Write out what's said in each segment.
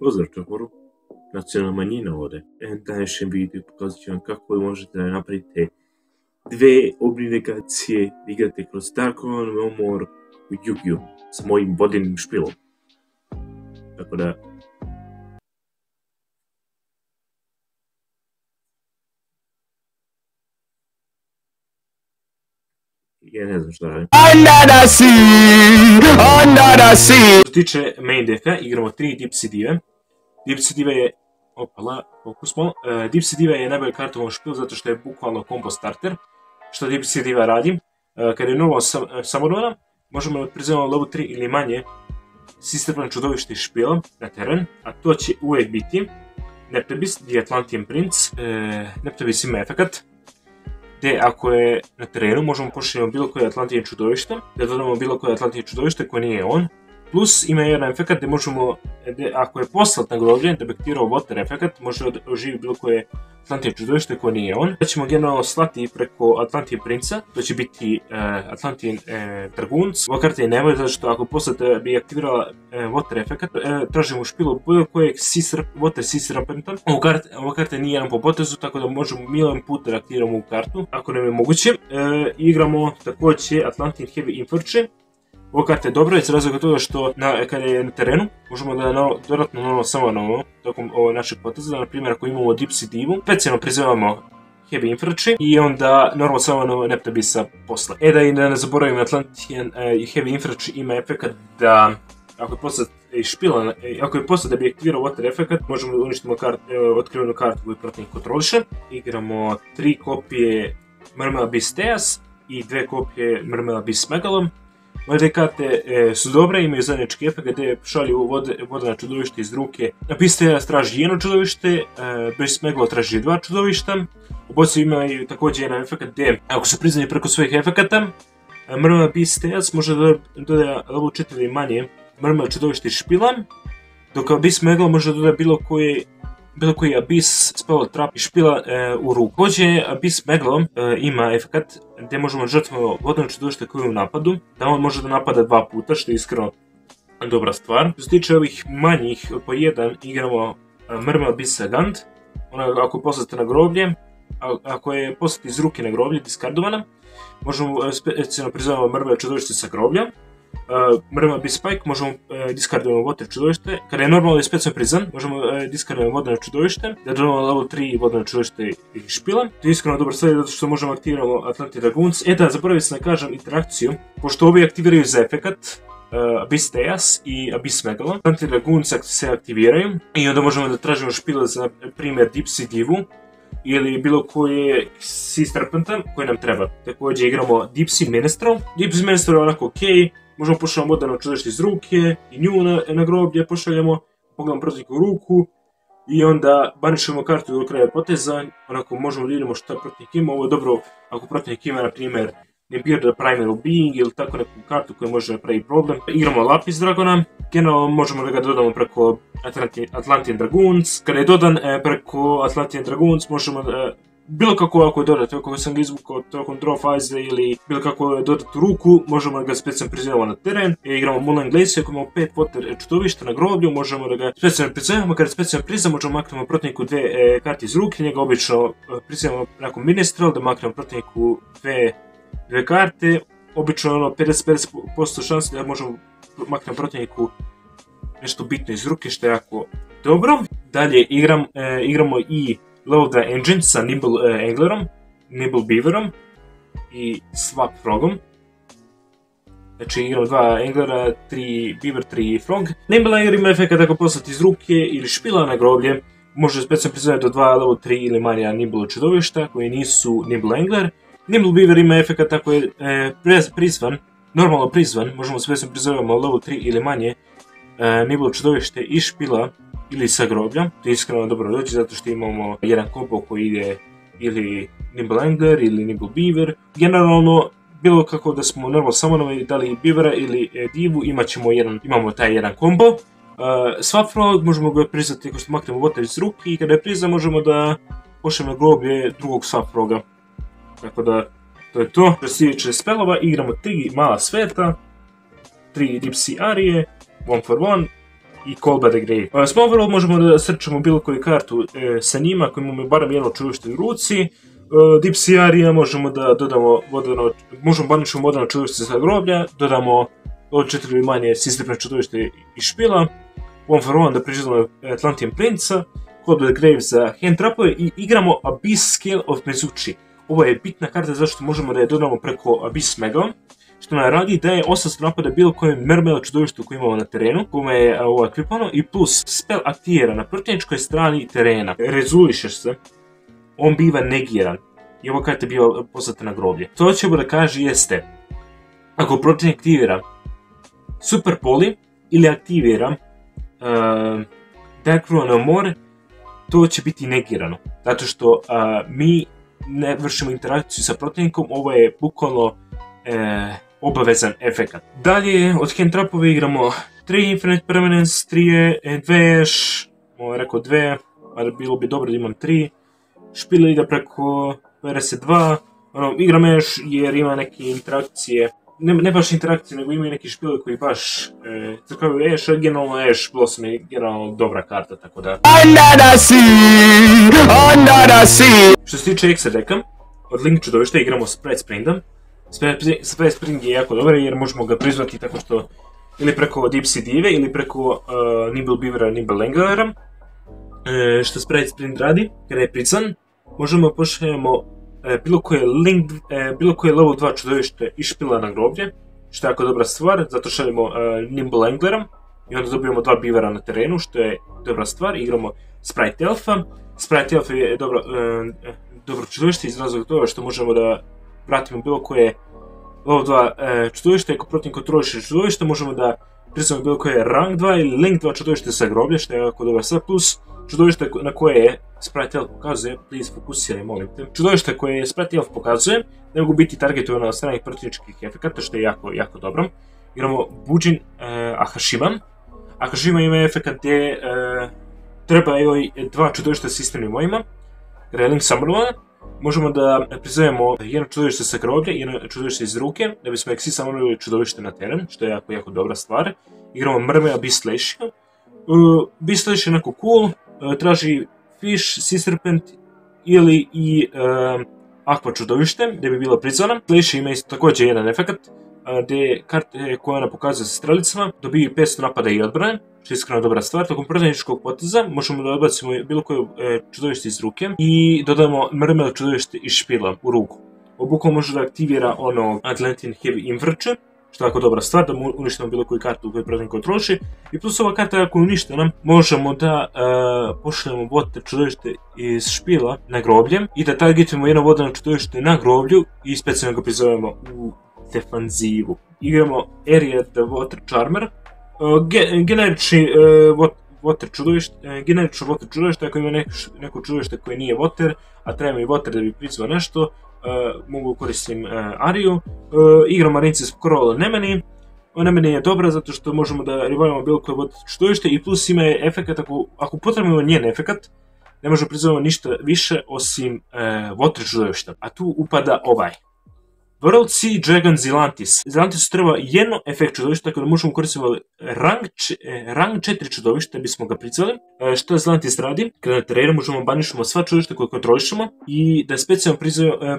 Pozdrav Čaporu, nacionalna manjina ovdje. U današnjem videu pokazat ću vam kako možete napraviti dve obligacije da igrate kroz Darkon More u Yu-Gi-Oh! s mojim vodinim špilom. Tako da, ja ne znam šta radim. Under the sea, under the sea. Što se tiče main decka, igramo tri Dipsy Dive. Dipsy Dive je, opala, fokus malo, uh, Dipsy Dive je najbolja karta u ovom špilu zato što je bukvalno combo starter. Što Dipsy Dive radi? Uh, kada je normalno sam, uh, samorovana, možemo da prizemamo level 3 ili manje sisterplan čudovište iz špila na teren, a to će uvijek biti Neptebis, The Atlantean Prince. Uh, Neptebis ima efekat, gdje ako je na terenu možemo pošaljemo bilo koje Atlantije čudovište, da dodamo bilo koje Atlantije čudovište koje nije on, Plus ima jedan efekt gdje možemo, ako je poslat na groblje, detektirao water efekt, može da oživi bilo koje Atlantije čudovište koje nije on. Da ćemo generalno slati preko Atlantije princa, to će biti uh, Atlantije uh, dragunac. Ova karta je nemoj, zato što ako poslate bi aktivirala uh, water efekt, uh, tražimo špilu bilo kojeg sisr, water sisrapenta. Ova karta, ova karta nije jedan po potezu, tako da možemo milion puta da aktiviramo ovu kartu, ako nam je moguće. Uh, igramo također Atlantin Heavy Infantry, ovo karta je dobra iz razloga toga što na, je na terenu možemo da na, dodatno normalno samo na tokom ovo našeg poteza, na primjer ako imamo Dipsy Divu, specijalno prizivamo Heavy Infantry i onda normalno samo na Neptabisa posle. E da i da ne zaboravim Atlantian uh, Heavy Infantry ima efekt da ako je posle špila, ako je posle da bi aktivirao water efekt, možemo da uništimo kart, otkrivenu kartu koju protivnik kontroliše. Igramo tri kopije Mrmela Bisteas i dve kopije Mrmela Bismegalom Ove karte e, su dobre, imaju zajednički efekt gdje šalju vode, vodena čudovište iz ruke. Napisite traži jedno čudovište, e, smeglo traži dva čudovišta. Oboci imaju također jedan efekt gdje, ako su priznani preko svojih efekata, e, Mrma Beast može da dodaje level 4 ili manje Mrma čudovište iz špila, dok Abyss Megalo može da dodaje bilo koji bilo koji Abyss spell trap i špila e, u ruku. Također Abyss Meglo e, ima efekt gdje možemo žrtveno vodno čudovište koje je u napadu, da on može da napada dva puta, što je iskreno dobra stvar. Što se tiče ovih manjih, po jedan igramo e, Mrma Abyss Gant, ona ako poslate na groblje, ako je poslati iz ruke na groblje, diskardovana, možemo e, specijalno prizvamo Mrma čudovište sa groblja, uh, mrva bi spike, možemo uh, diskardujemo vodne čudovište. Kada je normalno i specijalno prizan, možemo uh, diskardujemo vodne čudovište, da dobimo level 3 vodne čudovište i špila. To je iskreno dobar stvar zato što možemo aktiviramo Atlantic Dragoons. E da, zaboravio sam da kažem interakciju, pošto ovi aktiviraju za efekat, uh, Abyss i Abyss Megalo. Atlantic Dragoons se aktiviraju i onda možemo da tražimo špile za primjer Dipsy Divu, ili bilo koje Sea Serpenta koji nam treba. Također igramo Dipsy Minstrel. Dipsy Minstrel je onako okej, možemo pošaljamo moderno čudešte iz ruke i nju na, na groblje pošaljemo, pogledamo protivniku ruku i onda banišemo kartu do kraja poteza, onako možemo da vidimo šta protivnik ima, ovo je dobro ako protivnik ima na primjer Nimbir the Primal Being ili tako neku kartu koja može napraviti problem. Igramo Lapis Dragona, generalno možemo da ga dodamo preko Atlantian, Dragoons. Kada je dodan e, preko Atlantian Dragoons možemo da bilo kako ako je dodati, ako sam ga izvukao tokom draw faze ili bilo kako dodati ruku, možemo da ga specijalno prizivamo na teren. E, igramo Mulan Glacier, ako imamo pet poter čudovišta na groblju, možemo da ga specijalno prizivamo, kada specijalno prizivamo, možemo maknemo protivniku dve e, karte iz ruke, njega obično e, prizivamo nakon Ministral, da maknemo protivniku dve, dve karte, obično ono 50-50% šanse da možemo maknemo protivniku nešto bitno iz ruke, što je jako dobro. Dalje igram, igramo i Load the Engine sa Nimble uh, Anglerom, Nimble Beaverom i Swap Frogom. Znači igramo dva Anglera, tri Beaver, tri Frog. Nimble Angler ima efekt ako poslati iz ruke ili špila na groblje. Može specijalno prizvati do dva level 3 ili manja Nimble čudovišta koji nisu Nimble Angler. Nimble Beaver ima efekt ako je e, prizvan, normalno prizvan, možemo specijalno prizvati level 3 ili manje e, Nimble čudovište i špila ili sa groblja. To je iskreno dobro doći zato što imamo jedan kompo koji ide ili Nimble Angler ili Nimble Beaver. Generalno, bilo kako da smo normalno samo dali Beavera ili e, Divu, imat ćemo jedan, imamo taj jedan kombo. Uh, Frog možemo ga priznati ako što maknemo water iz ruke i kada je prizna možemo da pošljemo groblje drugog Swap Froga. Tako da, to je to. Što se tiče spelova, igramo tri mala sveta, tri Dipsy Arije, one for one i Grave. Uh, Small World možemo da srčemo bilo koju kartu e, sa njima, ako imamo barem jedno čuvište u ruci. Uh, Deep Siarija možemo da dodamo vodano, možemo baničemo vodano čuvište sa groblja, dodamo od četiri ili manje sistrepne čudovište i špila, One for One da priželimo Atlantian Prince-a, the Grave za hand trapove i igramo Abyss Scale of Mezuchi. Ovo je bitna karta zašto možemo da je dodamo preko Abyss Mega, što nam radi da je 800 napada bilo kojem mermela čudovištu koje imamo na terenu, kome je ovo ekvipano, i plus spell aktivira na protivničkoj strani terena. Rezulišeš se, on biva negiran. I ova karta biva poslata na groblje. To ćemo da kaže jeste, ako protivnik aktivira Super Poli ili aktivira uh, Dark Ruin No More, to će biti negirano. Zato što uh, mi ne vršimo interakciju sa protivnikom, ovo je bukvalno e, obavezan efekat. Dalje, od hand trapove igramo 3 Infinite Permanence, 3 e, 2 još, ovo je rekao 2, ali bilo bi dobro da imam 3. Špila ide preko RS2, ono, igram još jer ima neke interakcije, ne, ne baš interakcije, nego ima i neki špile koji baš, e, je Ash, generalno Ash Blossom je generalno dobra karta, tako da. The sea. Što se tiče Exa deka, od Link čudovišta igramo Spread Sprinda. Spread Spring je jako dobar jer možemo ga prizvati tako što ili preko Deep Sea Dive ili preko uh, Nimble Beavera, Nimble Langlera. E, što Spread Sprint radi, kada je prizvan, možemo pošaljemo e, bilo koje link, e, bilo koje level 2 čudovište i špila na groblje, što je jako dobra stvar, zato šaljemo Nimble Langlerom i onda dobijemo dva bivera na terenu, što je dobra stvar, igramo Sprite Elfa. Sprite Elfa je dobro, dobro čudovište iz razloga toga što možemo da vratimo bilo koje level 2 e, ako protiv kontroliše čudovište, možemo da prisamo bilo koje rank 2 ili link 2 čudovište sa groblja, što je jako dobra stvar, plus čudovište na koje je Sprite Elf pokazuje, please fokusiraj, molim te. Čudovište koje je Sprite Elf pokazuje, ne mogu biti targetovano od stranih protivničkih efekata, što je jako, jako dobro. Igramo Bujin e, Ahashima. Ima efekat gdje e, treba joj dva čudovišta s je Link Summerlona, možemo da prizovemo jedno čudovište sa groblja i jedno čudovište iz ruke, da bismo Exi summonili čudovište na teren, što je jako, jako dobra stvar. Igramo Mrmeja Beast Slashia. Uh, Beast Slash je onako cool, uh, traži Fish, Sea Serpent ili i uh, Aqua čudovište, gdje bi bilo prizvana. Slash ima također jedan efekt, gdje karte koje ona pokazuje sa strelicama dobiju 500 napada i odbrane, što je iskreno dobra stvar. Tokom protivničkog poteza možemo da odbacimo bilo koje e, čudovište iz ruke i dodamo mrmel čudovište iz špila u ruku. Obukom može da aktivira ono Atlantin Heavy Invrče, što je jako dobra stvar, da mu uništimo bilo koju kartu koju protivnik kontroliši. I plus ova karta ako je uništena, možemo da uh, pošaljemo vodite čudovište iz špila na groblje i da targetujemo jedno vodeno čudovište na groblju i specijalno ga prizovemo u defanzivu. Igramo the Water Charmer, generični uh, water čudovište, uh, generično water čudovište, ako ima nek, neko čudovište koje nije water, a treba mi water da bi prizvao nešto, mogu koristim Ariju. Igram Marinci Scroll Nemeni, Nemeni je dobra zato što možemo da rivajamo bilo koje water čudovište i plus ima je efekat, ako, ako potrebujemo njen efekat, ne možemo prizvati ništa više osim water čudovišta. A tu upada ovaj. World Sea Dragon Zilantis. Zilantisu treba jedno efekt čudovišta, tako da možemo koristiti rang, rang 4 čudovišta, bismo ga pricvali. E, što Zilantis radi? Kada na terenu možemo banišemo sva čudovišta koje kontrolišemo i da specijalno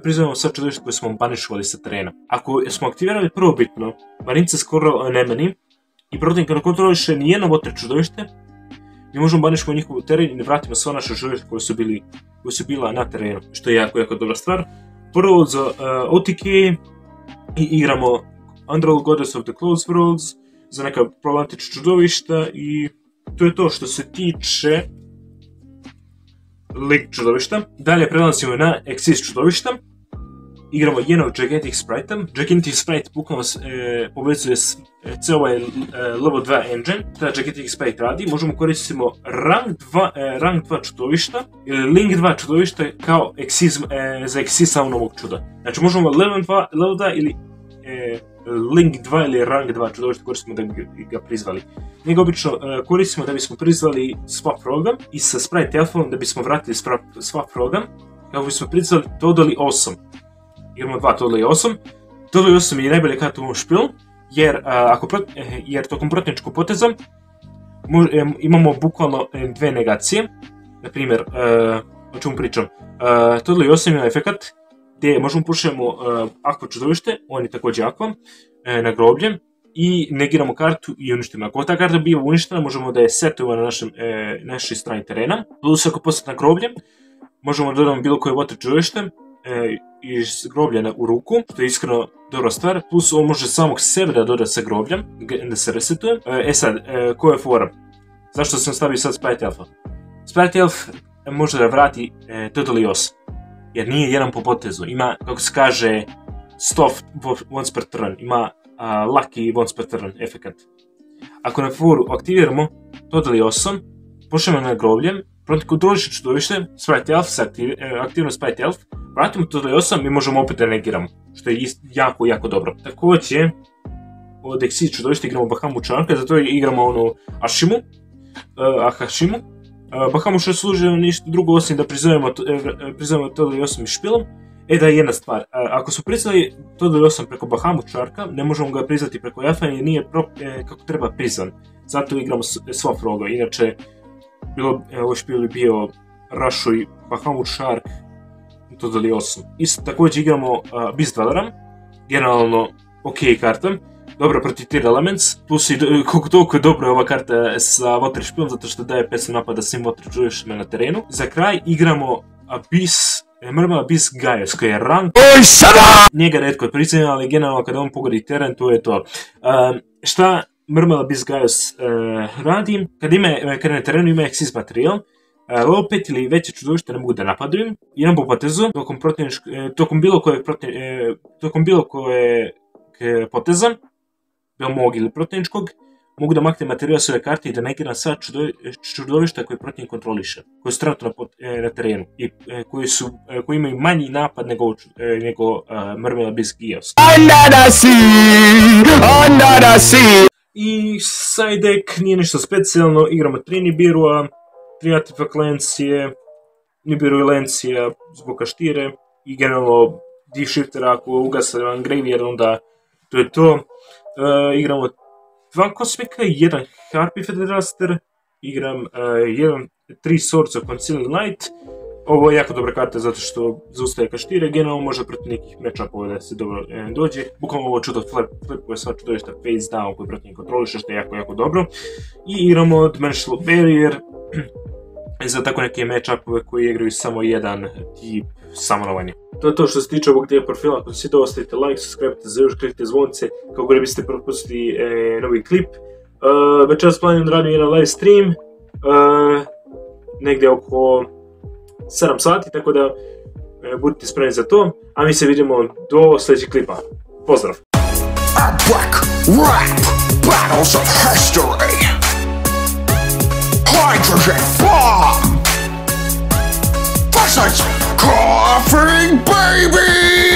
prizovemo sva čudovišta koje smo banišovali sa terena. Ako smo aktivirali prvo bitno, Marinca skoro Anemone i protivnik ne kontroliše ni jedno votre čudovište, mi možemo banišemo njihovu teren i ne vratimo sva naše čudovišta koje su, bili, koje su bila na terenu, što je jako, jako dobra stvar prvo za uh, OTK i igramo Underworld Goddess of the Closed Worlds za neka problematična čudovišta i to je to što se tiče Lig čudovišta. Dalje prelazimo na Exist čudovišta. Igramo jednog Gigantic Sprite-a. Gigantic Sprite bukvalno e, povezuje s, e, ceo ovaj e, level 2 engine. Tada Gigantic Sprite radi. Možemo koristimo rank 2, e, rank 2 čudovišta ili Link 2 čudovišta kao exis, e, za Exisa novog čuda. Znači možemo level 2, level 2 ili e, Link 2 ili Rank 2 čudovište koristimo da bi ga prizvali. Njega obično e, koristimo da bismo prizvali swap program i sa Sprite Elfom da bismo vratili swap program kako bismo prizvali Totally Awesome. Imamo dva Totally Awesome. Totally Awesome je najbolje karta u ovom špilu jer, ako eh, jer tokom protivničkog poteza mu, e, imamo bukvalno e, dve negacije. Na primjer, o čemu pričam, Todli 8 ima efekat gdje možemo pušemo akva čudovište, on je također na groblje, i negiramo kartu i uništimo. Ako ta karta biva uništena, možemo da je setujemo na našem, e, našoj strani terena. Plus ako na groblje, možemo da dodamo bilo koje votre čudovište iz groblja u ruku, što je iskreno dobra stvar. Plus on može samog sebe da doda sa grobljem, da se resetuje. E sad, e, koja je fora? Zašto sam stavio sad Sprite Elfa? Sprite Elf može da vrati e, Totally Os, jer nije jedan po potezu. Ima, kako se kaže, stuff once per turn. Ima Lucky once per turn efekat. Ako na foru aktiviramo Totally Awesome, pošljemo na groblje, protiv kontroliše čudovište, Sprite Elf, se aktiv, e, aktivno Sprite Elf, vratimo Totally Awesome i možemo opet da negiramo, što je jako, jako dobro. Također, od Exit čudovište igramo Bahamu Čanka, zato igramo onu Ashimu, uh, Ahashimu. Uh, Bahamu što služi ništa drugo osim da prizovemo, uh, prizovemo Totally Awesome i špilom, E da je jedna stvar, ako su to da sam preko Bahamu čarka, ne možemo ga priznati preko Jafan jer nije kako treba prizvan. Zato igramo sva froga. Inače, bilo, e, ovo špil bi bio Rašo i Bahamu Shark, to da li 8. Isto također igramo uh, Beast Dwellera, generalno ok karta, dobra protiv Tier Elements, plus i koliko toliko je dobra ova karta sa Water špilom, zato što daje 500 napada svim Water čuješima na terenu. Za kraj igramo Abyss Mrmala Bis Gaius koji je rank. Oj, sada! Njega redko priznajem, ali generalno kada on pogodi teren, to je to. Uh, šta Mrmala Bis Gaius uh, radi? Kad ima, kada na terenu ima Exis materijal, uh, level 5 ili veće čudovište ne mogu da napadaju, jedan po potezu, tokom, protivničk, tokom bilo koje, protiv, tokom bilo koje poteza, bilo mog ili protivničkog, mogu da makne materijal svoje karte i da negira sva čudovišta koje protiv kontroliše, koje su trenutno na, e, na terenu i e, koji, su, e, koji imaju manji napad nego, nego uh, Mrmela bez Gios. I side deck nije ništa specijalno, igramo tri Nibirua, tri artifact Lencije, Nibiru i Lencija zbog kaštire i generalno D-shiftera ako ugasa vam Graveyard onda to je to. Uh, igramo dva kosmika, jedan Harpy Federaster, igram uh, jedan, tri of Concealed Light, ovo je jako dobra karta zato što zaustaje kaštire, generalno može protiv nekih matchupova da se dobro e, dođe. Bukvalno ovo čudo flip, flipuje sva čudovišta face down koji protiv kontroliše što je jako, jako dobro. I igramo Dimensional Barrier za tako neke matchupove koji igraju samo jedan tip samonovanje. To je to što se tiče ovog profila, ako si to ostavite like, subscribe, za još klikite zvonce kako ne biste propustili e, novi klip. Uh, večeras planiram da radim jedan live stream, uh, negdje oko 7 sati, tako da e, budite spremni za to, a mi se vidimo do sljedećeg klipa. Pozdrav! Hydrogen bomb Coughing Baby!